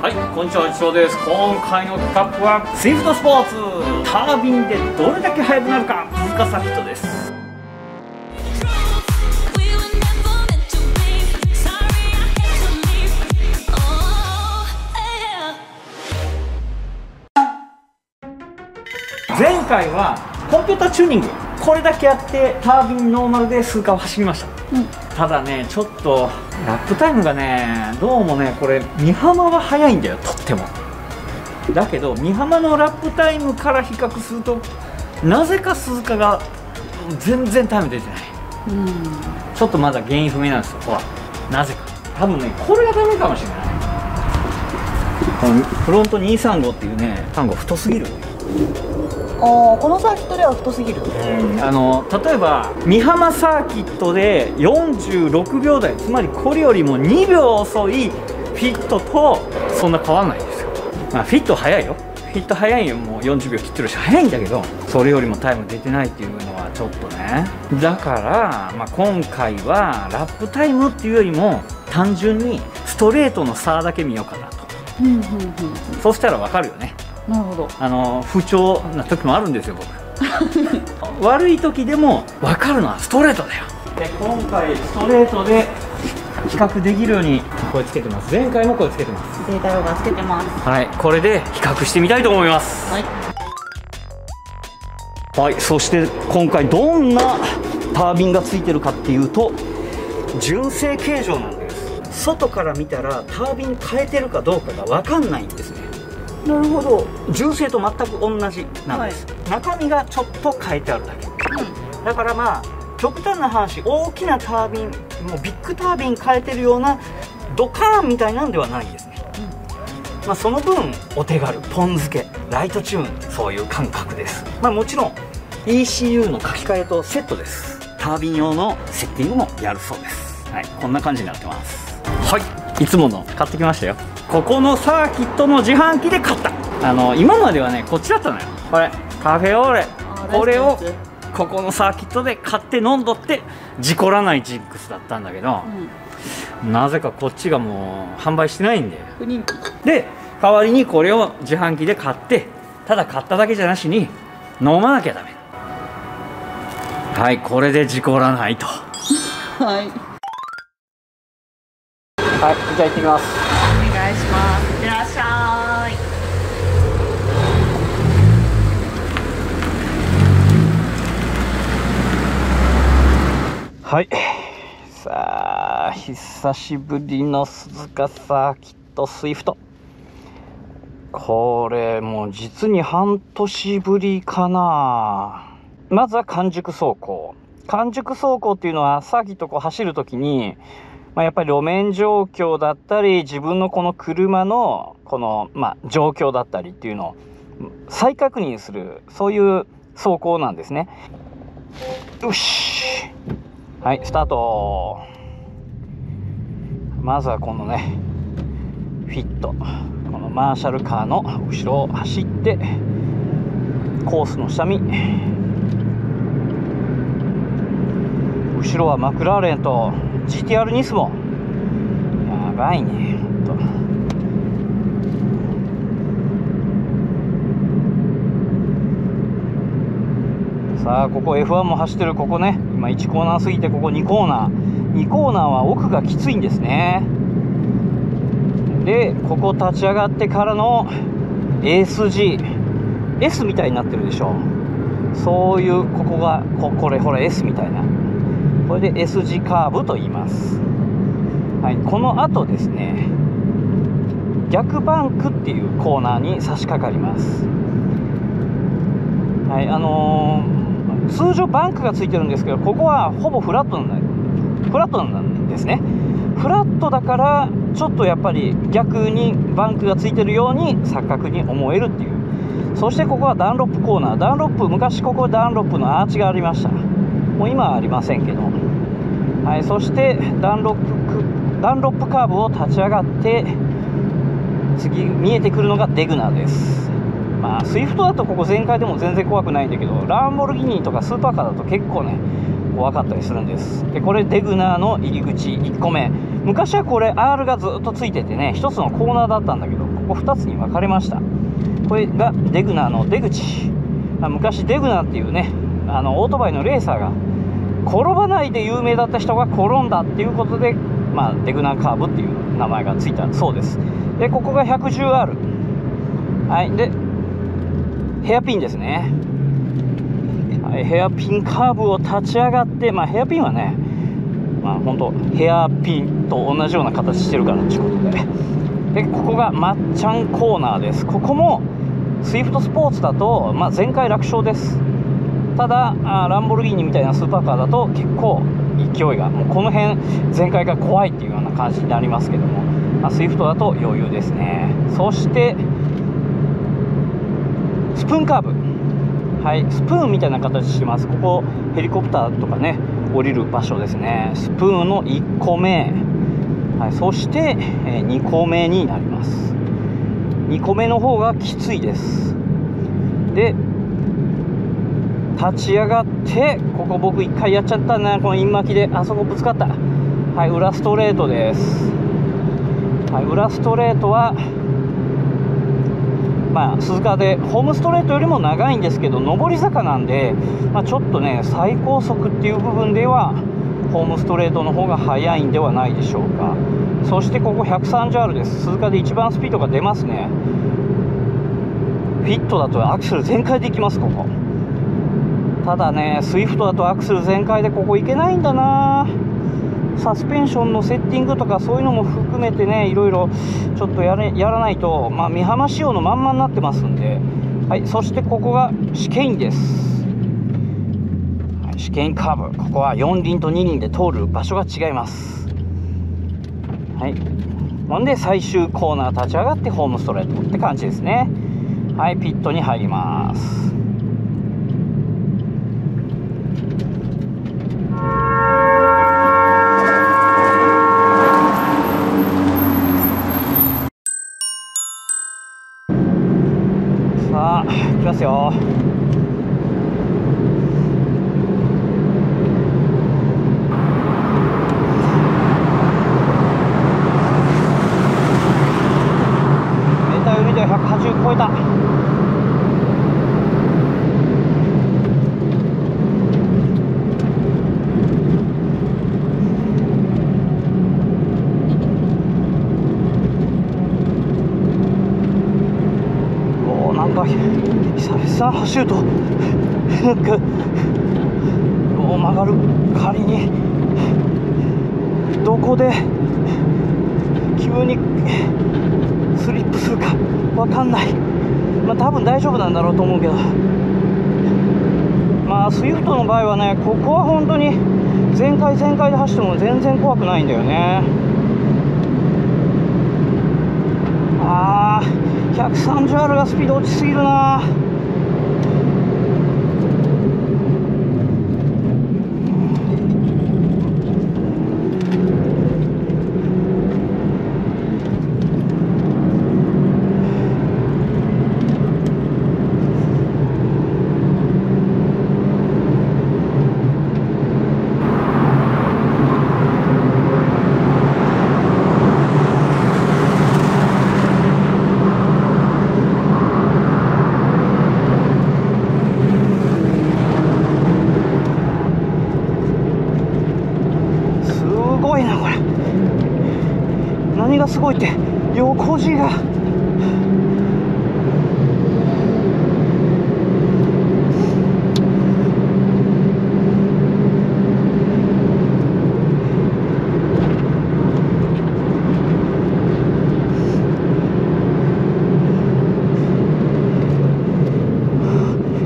はい、こんにちは、一郎です。今回の企画は、スイフトスポーツタービンでどれだけ速くなるか、鈴鹿サーキットです。前回は、コンピュータチューニング。これだけやって、タービンノーマルで鈴鹿を走りました。うんただね、ちょっと、ラップタイムがね、どうもね、これ、美浜は速いんだよ、とっても。だけど、美浜のラップタイムから比較すると、なぜか鈴鹿が全然タイム出てない。ちょっとまだ原因不明なんですよ、ほら、なぜか。多分ね、これがダメかもしれない。このフロント235っていうね、単語太すぎる。このサーキットでは太すぎる？あの例えば美浜サーキットで46秒台つまりこれよりも2秒遅いフィットとそんな変わらないですよ、まあ、フィット速いよ。フィット速いよ。もう40秒切ってるし速いんだけどそれよりもタイム出てないっていうのはちょっとね。だから、まあ、今回はラップタイムっていうよりも単純にストレートの差だけ見ようかなと。うんうんうん。そうしたら分かるよねなるほど。あの不調な時もあるんですよ僕。悪い時でも分かるのはストレートだよ。で今回ストレートで比較できるようにこれつけてます。前回もこれつけてます。データ用がつけてます。はいこれで比較してみたいと思います。はい。はいそして今回どんなタービンがついてるかっていうと純正形状なんです。外から見たらタービン変えてるかどうかが分かんないんですねなるほど。純正と全く同じなんです、中身がちょっと変えてあるだけ。だからまあ極端な話大きなタービンもうビッグタービン変えてるようなドカーンみたいなんではないんですね、まあ、その分お手軽。ポン付け。ライトチューン。そういう感覚です。まあもちろん ECU の書き換えとセットです。タービン用のセッティングもやるそうです。はい。こんな感じになってます。はいいつもの。買ってきましたよ。ここのサーキットの自販機で買った。あの今まではねこっちだったのよ。これカフェオーレ。ーこれをここのサーキットで買って飲んどって事故らないジンクスだったんだけど、なぜかこっちがもう販売してないんで不人気。で代わりにこれを自販機で買ってただ買っただけじゃなしに飲まなきゃダメ。はいこれで事故らないと。ははいいじゃあ行ってきます。お願いします。いってらっしゃい。はい。さあ久しぶりの鈴鹿サーキットスイフト。これもう実に半年ぶりかな。まずは完熟走行。完熟走行っていうのはサーキットこう走るときに、まあ、やっぱり路面状況だったり自分のこの車のこの、まあ、状況だったりっていうのを再確認するそういう走行なんですねよしはい、スタート。まずはこのね、フィット。このマーシャルカーの後ろを走って、コースの下見。後ろはマクラーレンと GTR ニスモ。やばいね、ほんと。さあここ F1 も走ってるここね。今1コーナー過ぎてここ2コーナー。2コーナーは奥がきついんですね。でここ立ち上がってからの ASG S みたいになってるでしょ。そういうここがここれほら S みたいな。これで S 字カーブと言います。はいこの後ですね逆バンクっていうコーナーに差し掛かります。はいあのー通常バンクがついてるんですけどここはほぼフラットなんフラットなんですね。フラットだからちょっとやっぱり逆にバンクがついてるように錯覚に思えるっていう。そしてここはダンロップコーナー。ダンロップ昔ここダンロップのアーチがありました。もう今はありませんけど。はいそしてダンロップダンロップカーブを立ち上がって次見えてくるのがデグナーですまあ、スイフトだとここ全開でも全然怖くないんだけど、ランボルギーニとかスーパーカーだと結構ね、怖かったりするんです。で、これデグナーの入り口1個目。昔はこれ R がずっとついててね1つのコーナーだったんだけどここ2つに分かれましたこれがデグナーの出口昔デグナーっていうねあのオートバイのレーサーが転ばないで有名だった人が転んだっていうことで、まあ、デグナーカーブっていう名前がついたそうです。でここが 110R はいでヘアピンですね。はい、ヘアピンカーブを立ち上がって、まあ、ヘアピンはね、まあ、本当ヘアピンと同じような形してるからということで。でここがまっちゃんコーナーです。ここもスイフトスポーツだと、まあ、前回楽勝です。ただあランボルギーニみたいなスーパーカーだと結構勢いがもうこの辺全開が怖いっていうような感じになりますけども、まあ、スイフトだと余裕ですねそしてスプーンカーブはい、スプーンみたいな形します。ここヘリコプターとかね降りる場所ですね。スプーンの1個目、はい、そして、え2個目になります。2個目の方がきついです。で、立ち上がって、ここ僕1回やっちゃったな、このイン巻きで、あそこぶつかった。はい、裏ストレートです。はい、裏ストレートはまあ、鈴鹿でホームストレートよりも長いんですけど上り坂なんで、まあ、ちょっとね最高速っていう部分ではホームストレートの方が速いんではないでしょうか。そしてここ 130R です。鈴鹿で一番スピードが出ますね。フィットだとアクセル全開でいきますここ。ただねスイフトだとアクセル全開でここ行けないんだな。サスペンションのセッティングとかそういうのも含めてねいろいろちょっとやれやらないと、まあ、美浜仕様のまんまになってますんで、はい、そしてここがシケインです、シケインカーブ。ここは4輪と2輪で通る場所が違います。はい。ほんで最終コーナー立ち上がってホームストレートって感じですね。はいピットに入ります。ですよメーター読みでは180超えたおーなんか走るとなんかおー曲がる。仮にどこで急にスリップするかわかんない。まあ多分大丈夫なんだろうと思うけど。まあスイフトの場合はねここは本当に全開全開で走っても全然怖くないんだよね。あー 130R がスピード落ちすぎるなすごいなこれ何がすごいって横地が。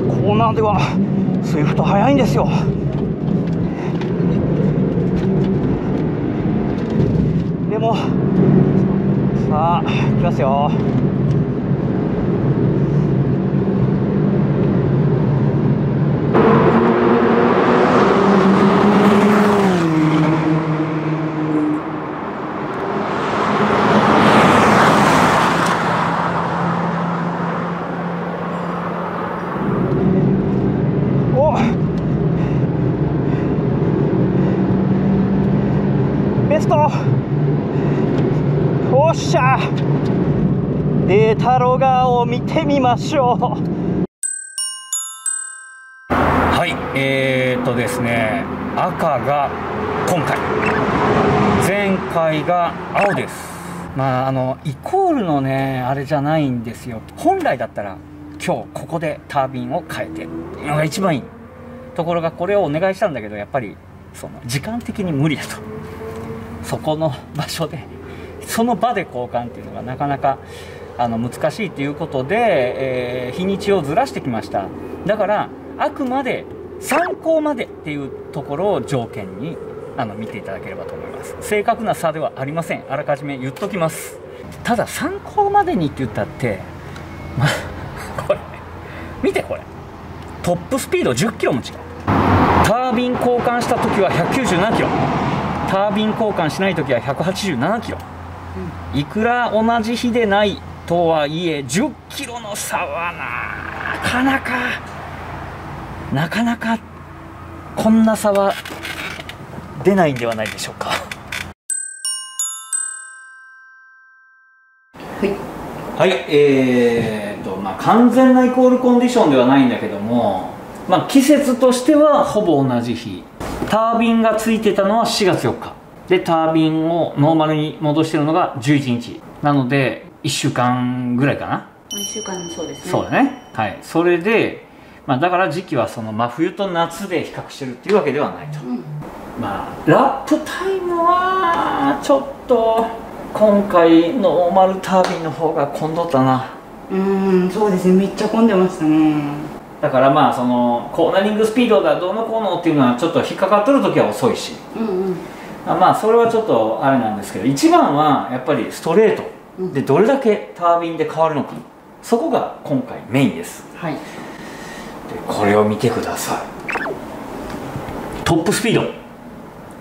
コーナーではスイフト速いんですよ。でもさあ行きますよおベストデータロガーを見てみましょう。はいえー、っとですね赤が今回。前回が青です。まああのイコールのねあれじゃないんですよ。本来だったら今日ここでタービンを変えてっていうのが一番いい。ところがこれをお願いしたんだけどやっぱりその時間的に無理だと。そこの場所でその場で交換っていうのがなかなかあの難しいということで、えー日にちをずらしてきました。だからあくまで参考までっていうところを条件にあの見ていただければと思います。正確な差ではありません。あらかじめ言っときます。ただ参考までにって言ったってまあこれ見てこれ。トップスピード1 0キロも違う。タービン交換した時は197キロ。タービン交換しない時は187キロ。いくら同じ日でないとはいえ10キロの差はなかなかなかなかこんな差は出ないんではないでしょうか。はい。えーとまあ完全なイコールコンディションではないんだけどもまあ季節としてはほぼ同じ日。タービンがついてたのは4月4日。でタービンをノーマルに戻してるのが11日。なので1週間ぐらいかな。1週間そうですね。そうだね。はい。それで、まあ、だから時期はその真冬と夏で比較してるっていうわけではないと、うん。まあラップタイムはちょっと今回ノーマルタービンの方が混んどったな。うーんそうですね。めっちゃ混んでましたね。だからまあそのコーナリングスピードがどうのこうのっていうのはちょっと引っかかっとる時は遅いし。うんうん。あまあそれはちょっとあれなんですけど一番はやっぱりストレート。うんでどれだけタービンで変わるのか。そこが今回メインです。はい。でこれを見てください。トップスピード。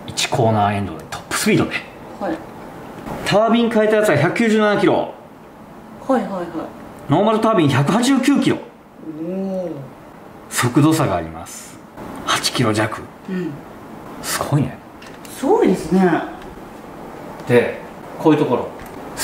1コーナーエンドで。トップスピードではい。タービン変えたやつは197キロ。はいはいはい。ノーマルタービン189キロ。おお速度差があります。8キロ弱。うん。すごいね。すごいですね。はでこういうところ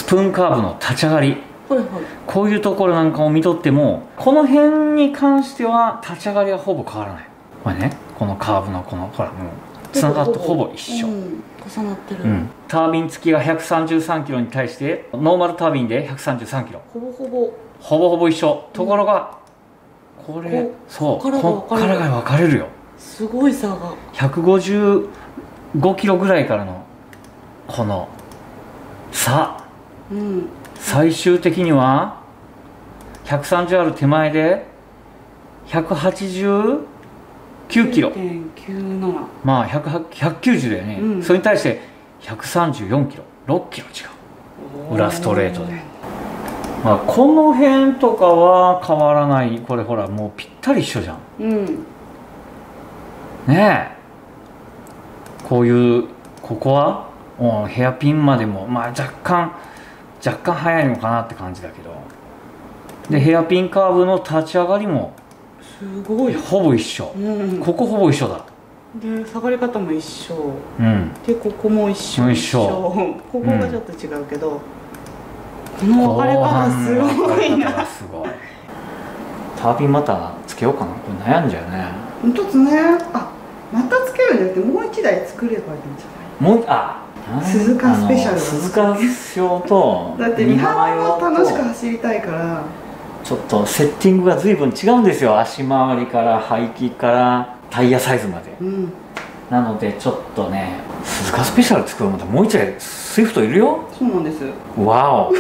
スプーンカーブの立ち上がり。いはい。こういうところなんかを見とってもこの辺に関しては立ち上がりはほぼ変わらない。これねこのカーブのこのほらもうつながってほぼ一緒、うん。重なってる、うん、タービン付きが133キロに対してノーマルタービンで133キロ。ほぼほぼ。ほぼほぼ一緒。ところが、これこそうこっからがこっからが分かれるよ。すごい差が。155キロぐらいからのこの差うん最終的には130ある手前で189キロ。9.97まあ100 190だよね、うん。それに対して134キロ。6キロ違う。裏ストレートで。まあ、この辺とかは変わらない。これほらもうぴったり一緒じゃん。うん。ねえ。こういうここはうんヘアピンまでもまあ若干若干早いのかなって感じだけど。でヘアピンカーブの立ち上がりもすごい。ほぼ一緒。うん。ここほぼ一緒だ。で下がり方も一緒。うん。でここも一緒。一緒。ここがちょっと違うけど、この分かれ方すごいな。がすごい。タービンまたつけようかな。これ悩んじゃうね。一つね。あまたつけるんじゃなくてもう一台作ればいいんじゃもうあ鈴鹿スペシャル鈴鹿用とだって美美浜用とも楽しく走りたいから。ちょっとセッティングが随分違うんですよ。足回りから排気からタイヤサイズまで。うん。なのでちょっとね鈴鹿スペシャル作るまでもう一台スイフトいるよ？そうなんです。わお